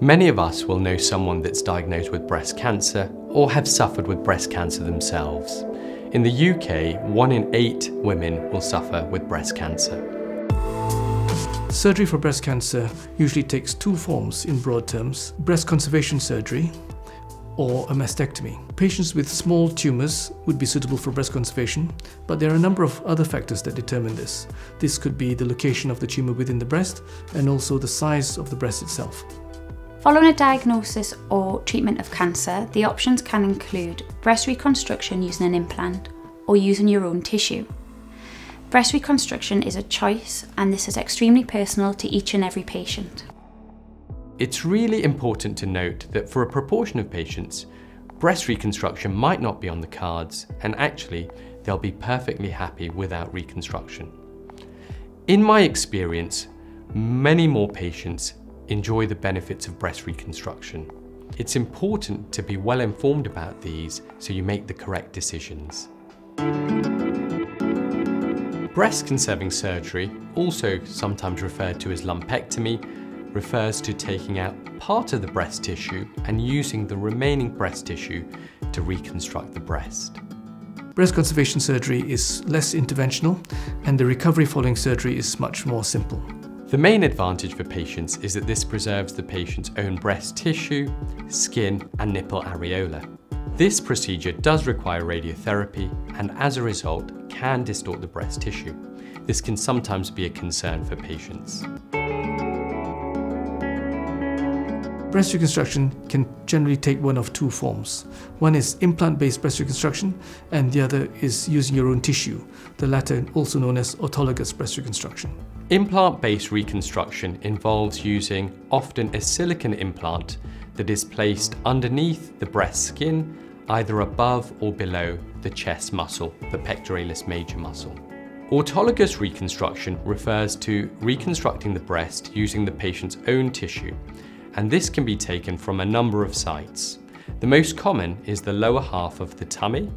Many of us will know someone that's diagnosed with breast cancer or have suffered with breast cancer themselves. In the UK, one in eight women will suffer with breast cancer. Surgery for breast cancer usually takes two forms in broad terms breast conservation surgery or a mastectomy. Patients with small tumours would be suitable for breast conservation, but there are a number of other factors that determine this. This could be the location of the tumour within the breast and also the size of the breast itself. Following a diagnosis or treatment of cancer, the options can include breast reconstruction using an implant or using your own tissue. Breast reconstruction is a choice and this is extremely personal to each and every patient. It's really important to note that for a proportion of patients, breast reconstruction might not be on the cards and actually they'll be perfectly happy without reconstruction. In my experience, many more patients enjoy the benefits of breast reconstruction. It's important to be well informed about these so you make the correct decisions. Breast conserving surgery, also sometimes referred to as lumpectomy, refers to taking out part of the breast tissue and using the remaining breast tissue to reconstruct the breast. Breast conservation surgery is less interventional and the recovery following surgery is much more simple. The main advantage for patients is that this preserves the patient's own breast tissue, skin and nipple areola. This procedure does require radiotherapy and as a result can distort the breast tissue. This can sometimes be a concern for patients. Breast reconstruction can generally take one of two forms. One is implant-based breast reconstruction and the other is using your own tissue, the latter also known as autologous breast reconstruction. Implant-based reconstruction involves using often a silicone implant that is placed underneath the breast skin, either above or below the chest muscle, the pectoralis major muscle. Autologous reconstruction refers to reconstructing the breast using the patient's own tissue and this can be taken from a number of sites. The most common is the lower half of the tummy,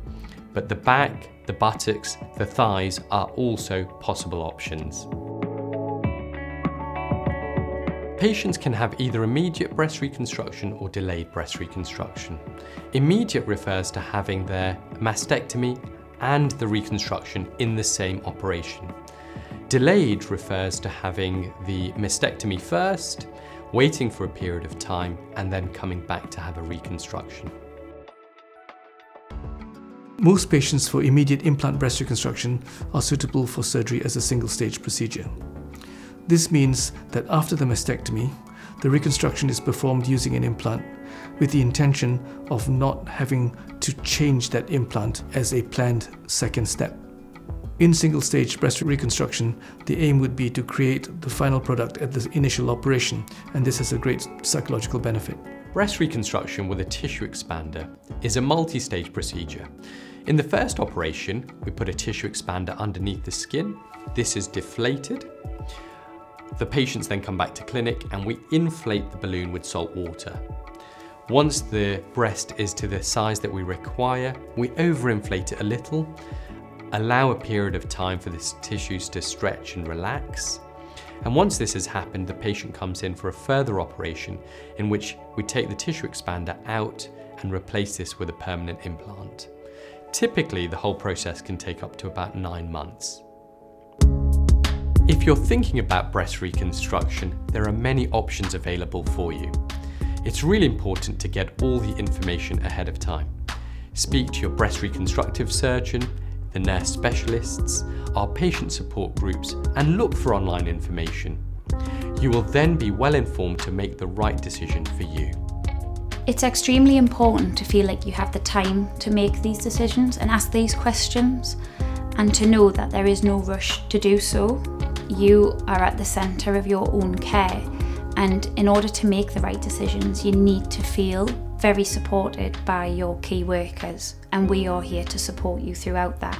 but the back, the buttocks, the thighs are also possible options. Patients can have either immediate breast reconstruction or delayed breast reconstruction. Immediate refers to having their mastectomy and the reconstruction in the same operation. Delayed refers to having the mastectomy first, waiting for a period of time and then coming back to have a reconstruction. Most patients for immediate implant breast reconstruction are suitable for surgery as a single stage procedure. This means that after the mastectomy, the reconstruction is performed using an implant with the intention of not having to change that implant as a planned second step. In single stage breast reconstruction, the aim would be to create the final product at the initial operation, and this has a great psychological benefit. Breast reconstruction with a tissue expander is a multi-stage procedure. In the first operation, we put a tissue expander underneath the skin. This is deflated. The patients then come back to clinic and we inflate the balloon with salt water. Once the breast is to the size that we require, we overinflate it a little allow a period of time for the tissues to stretch and relax. And once this has happened, the patient comes in for a further operation in which we take the tissue expander out and replace this with a permanent implant. Typically, the whole process can take up to about nine months. If you're thinking about breast reconstruction, there are many options available for you. It's really important to get all the information ahead of time. Speak to your breast reconstructive surgeon the nurse specialists, our patient support groups, and look for online information. You will then be well informed to make the right decision for you. It's extremely important to feel like you have the time to make these decisions and ask these questions, and to know that there is no rush to do so. You are at the centre of your own care, and in order to make the right decisions, you need to feel very supported by your key workers and we are here to support you throughout that.